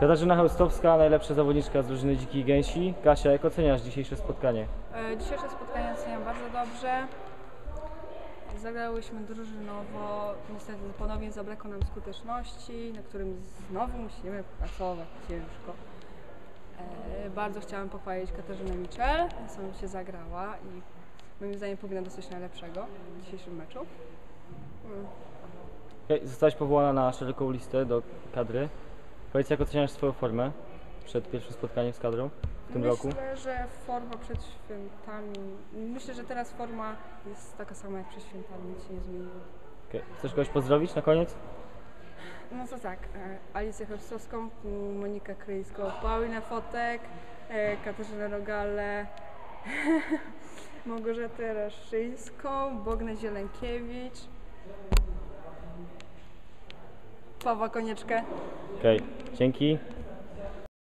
Katarzyna Chełstowska, najlepsza zawodniczka z drużyny Dzikich Gęsi. Kasia, jak oceniasz dzisiejsze spotkanie? E, Dzisiejsze spotkanie oceniam bardzo dobrze. Zagrałyśmy drużynowo, niestety ponownie zabrakło nam skuteczności, na którym znowu musimy pracować ciężko. E, Bardzo chciałam pochwalić Katarzynę Mitchell, się zagrała i moim zdaniem powinna dostać najlepszego w dzisiejszym meczu. Zostałaś powołana na szeroką listę do kadry. Powiedz, jak oceniasz swoją formę przed pierwszym spotkaniem z kadrą w tym Myślę, roku? że forma przed świętami, myślę, że teraz forma jest taka sama jak przed świętami, nic się nie zmieniło. Okej, Chcesz kogoś pozdrowić na koniec? No to tak, e, Alicję Chewstowską, m, Monikę Kryjską, Paulinę Fotek, e, Katarzynę Rogale, Małgorzatę Raszyńską, Bognę Zielenkiewicz, Pawła Konieczkę. Okej, dzięki.